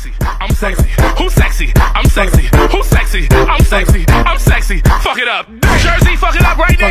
sexy, I'm sexy. Who's sexy? I'm sexy. Who's sexy? I'm sexy. I'm sexy. Fuck it up. Jersey, fuck it up right now.